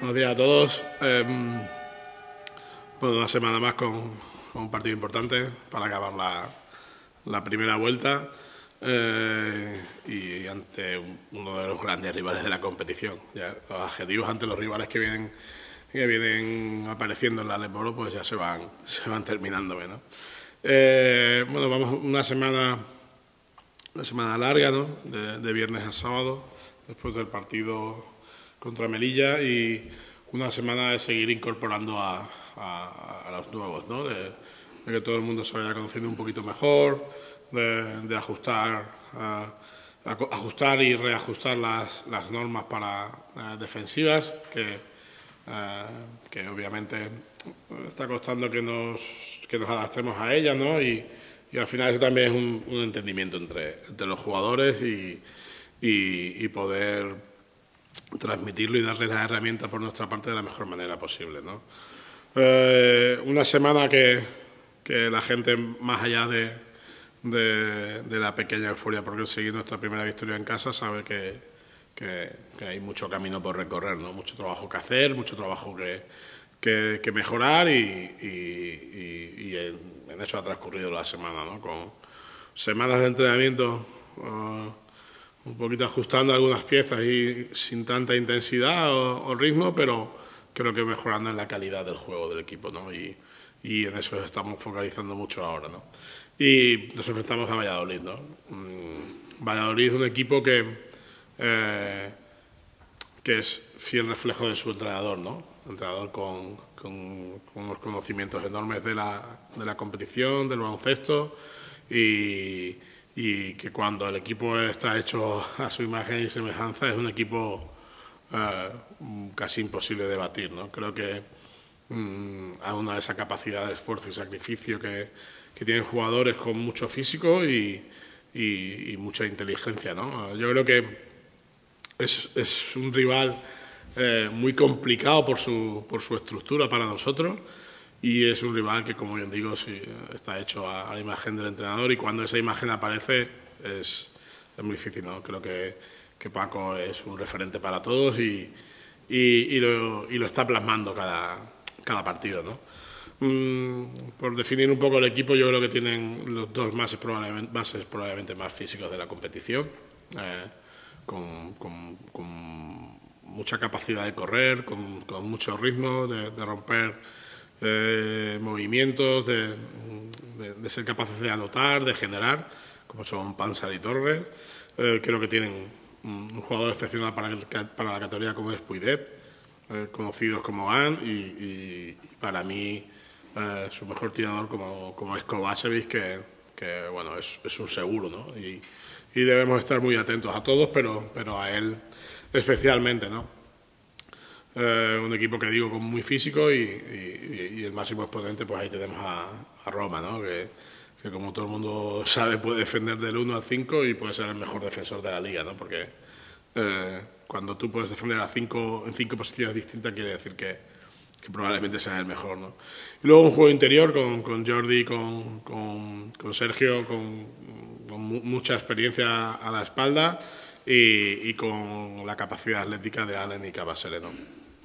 Buenos días a todos. Eh, bueno, una semana más con, un partido importante para acabar la, primera vuelta eh, y ante uno de los grandes rivales de la competición. Ya, los adjetivos ante los rivales que vienen que vienen apareciendo en la Leporo pues ya se van, se van terminando. ¿no? Eh, bueno, vamos una semana, una semana larga, ¿no? de, viernes a sábado, después del partido contra Melilla y una semana de seguir incorporando a, los nuevos, ¿no? de, que todo el mundo se vaya conociendo un poquito mejor, de, ajustar, a, ajustar y reajustar las, las normas para uh, defensivas, que, uh, que obviamente está costando que nos, que nos adaptemos a ellas, ¿no? Y, y al final eso también es un, entendimiento entre, entre, los jugadores y, y, poder transmitirlo y darles las herramientas por nuestra parte de la mejor manera posible. ¿no? Eh, una semana que, que, la gente, más allá de, de, de, la pequeña euforia por conseguir nuestra primera victoria en casa, sabe que, que, que hay mucho camino por recorrer, ¿no? mucho trabajo que hacer, mucho trabajo que, que mejorar y, y, y, en, en, eso ha transcurrido la semana, ¿no? con semanas de entrenamiento. Uh, un poquito ajustando algunas piezas y sin tanta intensidad o, o, ritmo, pero creo que mejorando en la calidad del juego del equipo, ¿no? Y, y en eso estamos focalizando mucho ahora, ¿no? Y nos enfrentamos a Valladolid, ¿no? Mm, Valladolid es un equipo que, eh, que es fiel reflejo de su entrenador, ¿no? Entrenador con, con, con, unos conocimientos enormes de la, de la competición, del baloncesto y y que cuando el equipo está hecho a su imagen y semejanza es un equipo uh, casi imposible de batir. ¿no? Creo que um, a una de esa capacidad de esfuerzo y sacrificio que, que tienen jugadores con mucho físico y, y, y mucha inteligencia. ¿no? Yo creo que es, es un rival eh, muy complicado por su, por su estructura para nosotros y es un rival que, como bien digo, sí, está hecho a, a, la imagen del entrenador y cuando esa imagen aparece es, es muy difícil. ¿no? Creo que, que, Paco es un referente para todos y, y, y, lo, y lo, está plasmando cada, cada partido. ¿no? Mm, por definir un poco el equipo, yo creo que tienen los dos bases probablemente, bases probablemente más físicos de la competición, eh, con, con, con, mucha capacidad de correr, con, con mucho ritmo, de, de romper eh, movimientos, de, de, de, ser capaces de anotar, de generar, como son Panza y Torres. Eh, creo que tienen un, jugador excepcional para, el, para, la categoría como es Puidet, eh, conocidos como An, y, y, y para mí eh, su mejor tirador como, como es Kovacevic, que, que bueno, es, es, un seguro, ¿no? Y, y debemos estar muy atentos a todos, pero, pero a él especialmente, ¿no? Eh, un equipo que digo con muy físico y, y, y, el máximo exponente, pues ahí tenemos a, a Roma, ¿no? que, que, como todo el mundo sabe puede defender del 1 al 5 y puede ser el mejor defensor de la liga, ¿no? porque eh, cuando tú puedes defender a cinco, en cinco posiciones distintas quiere decir que, que probablemente sea el mejor. ¿no? Y luego un juego interior con, con Jordi, con, con, con Sergio, con mucha experiencia a la espalda y, y, con la capacidad atlética de Allen y Cabasele. ¿no?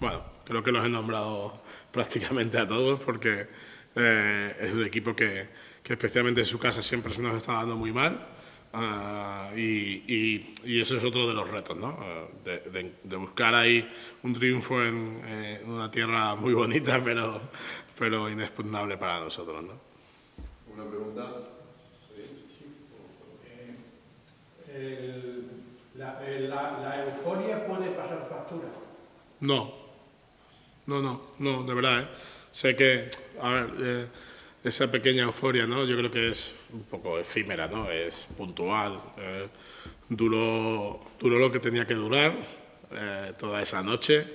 bueno, creo que los he nombrado prácticamente a todos porque eh, es un equipo que, que, especialmente en su casa siempre se nos está dando muy mal uh, y, y, y, eso es otro de los retos, ¿no? Uh, de, de, de, buscar ahí un triunfo en, eh, una tierra muy bonita pero, pero inexpugnable para nosotros, ¿no? Una pregunta. El, la, la, la euforia puede pasar factura. No, no, no, no, de verdad. ¿eh? Sé que, a ver, eh, esa pequeña euforia, ¿no? Yo creo que es un poco efímera, ¿no? Es puntual. Eh, duró, duró lo que tenía que durar eh, toda esa noche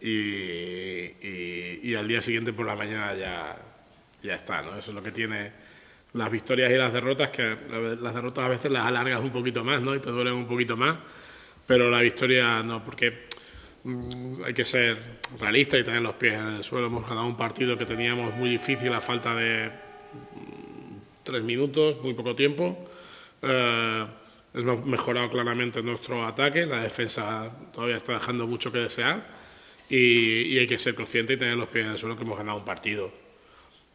y, y, y, al día siguiente por la mañana ya, ya está, ¿no? Eso es lo que tiene las victorias y las derrotas, que las derrotas a veces las alargas un poquito más, ¿no? Y te duelen un poquito más, pero la victoria no, porque Mm, hay que ser realista y tener los pies en el suelo. Hemos ganado un partido que teníamos muy difícil a falta de mm, tres minutos, muy poco tiempo. Eh, hemos mejorado claramente nuestro ataque, la defensa todavía está dejando mucho que desear y, hay que ser consciente y tener los pies en el suelo que hemos ganado un partido.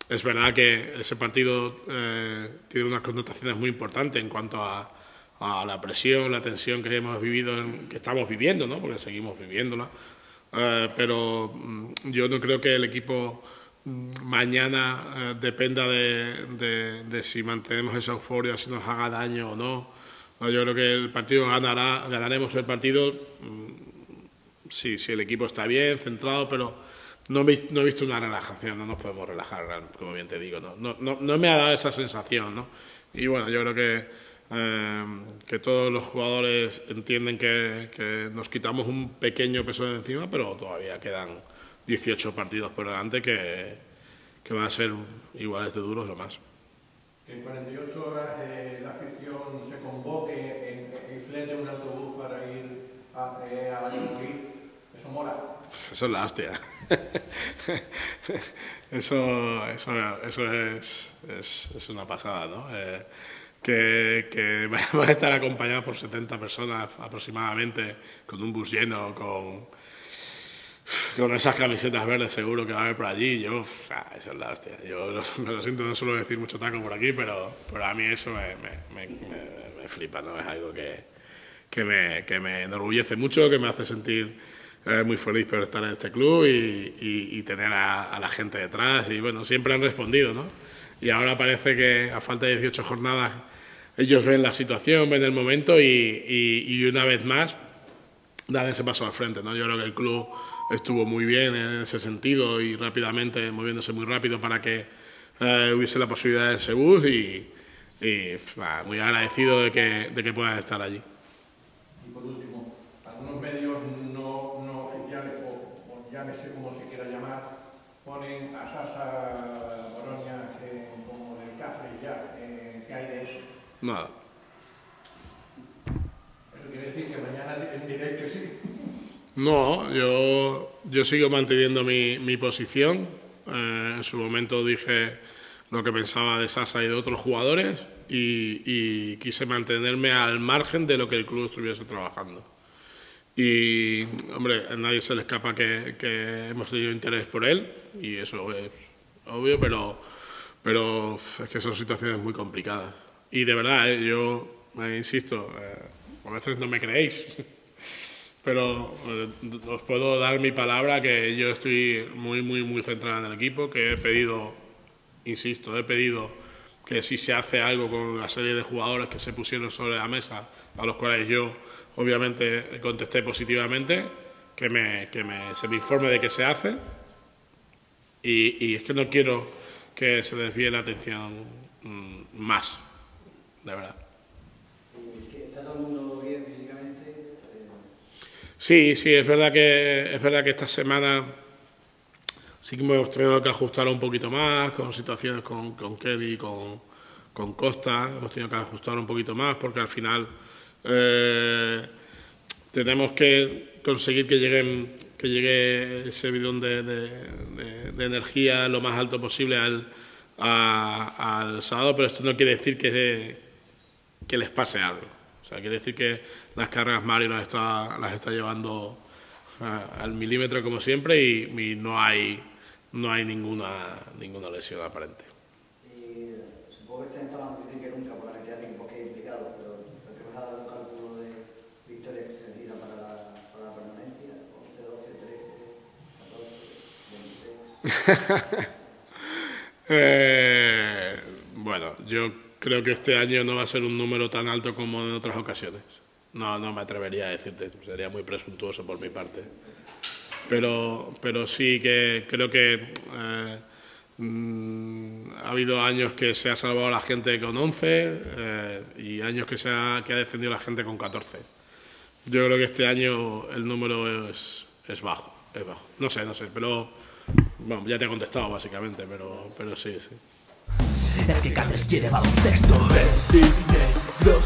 Es verdad que ese partido eh, tiene unas connotaciones muy importantes en cuanto a, la presión, la tensión que hemos vivido, que estamos viviendo, ¿no? porque seguimos viviéndola. Eh, pero mm, yo no creo que el equipo mm, mañana eh, dependa de, si mantenemos esa euforia, si nos haga daño o no. Yo creo que el partido ganará, ganaremos el partido mm, si, si el equipo está bien, centrado, pero no, no he visto una relajación, no nos podemos relajar, como bien te digo. No, no, no, me ha dado esa sensación. ¿no? Y bueno, yo creo que, eh, que todos los jugadores entienden que, que nos quitamos un pequeño peso de encima, pero todavía quedan 18 partidos por delante que, que van a ser iguales de duros o más que en 48 horas eh, la afición se convoque en, y flete un autobús para ir a, eh, a Valladolid, eso mola. Eso es la hostia. eso, eso, eso es, es, es, una pasada, ¿no? Eh, que, que va a estar acompañado por 70 personas aproximadamente, con un bus lleno, con con esas camisetas verdes seguro que va a haber por allí. Yo, ah, eso es la hostia. Yo me lo siento, no suelo decir mucho taco por aquí, pero, pero a mí eso me, me, me, me flipa, ¿no? Es algo que, que, me, que me enorgullece mucho, que me hace sentir eh, muy feliz por estar en este club y, y, tener a, a, la gente detrás. Y bueno, siempre han respondido, ¿no? Y ahora parece que a falta de 18 jornadas ellos ven la situación, ven el momento y, y una vez más dan ese paso al frente, ¿no? Yo creo que el club estuvo muy bien en ese sentido y rápidamente, moviéndose muy rápido para que eh, hubiese la posibilidad de ese bus y, muy agradecido de que, de que puedan estar allí. Y por último, algunos medios no, no oficiales, o, llámese como se quiera llamar, ponen a Sasa Boronia como del café ya. Eh, ¿Qué hay de eso? Nada. Eso quiere decir que mañana en directo sí. No, yo, yo sigo manteniendo mi, mi posición. Eh, en su momento dije lo que pensaba de Sasa y de otros jugadores y, y, quise mantenerme al margen de lo que el club estuviese trabajando. Y, hombre, a nadie se le escapa que, que hemos tenido interés por él y eso es obvio, pero, pero es que son situaciones muy complicadas. Y de verdad, eh, yo eh, insisto, a veces no me creéis pero eh, os puedo dar mi palabra que yo estoy muy, muy, muy centrada en el equipo, que he pedido, insisto, he pedido que si se hace algo con la serie de jugadores que se pusieron sobre la mesa, a los cuales yo obviamente contesté positivamente, que, me, que me, se me informe de que se hace. Y, y es que no quiero que se desvíe la atención mmm, más, de verdad. ¿Está todo el mundo Sí, sí, es verdad que es verdad que esta semana sí que hemos tenido que ajustar un poquito más con situaciones con, con Kelly, con, con Costa, hemos tenido que ajustar un poquito más porque al final eh, tenemos que conseguir que lleguen que llegue ese bidón de, de, energía lo más alto posible al, al sábado, pero esto no quiere decir que, que les pase algo. O sea, quiere decir que las cargas Mario las está, las está llevando uh, al milímetro como siempre y, y, no hay no hay ninguna ninguna lesión aparente. Y supongo que está más difícil que nunca por la cantidad de tiempo que he implicado, pero ¿te vas a dar un cálculo de victorias que se necesitan para la, para la permanencia? 11, 12, 13, 14, 26. eh, bueno, yo creo que este año no va a ser un número tan alto como en otras ocasiones. No, no me atrevería a decirte, sería muy presuntuoso por mi parte. Pero, pero sí que creo que eh, mm, ha habido años que se ha salvado la gente con 11 eh, y años que, se ha, que ha descendido la gente con 14. Yo creo que este año el número es, es bajo, es bajo. No sé, no sé, pero bueno, ya te he contestado básicamente, pero, pero sí, sí. Es que Cáceres quiere baloncesto. Verde, negros,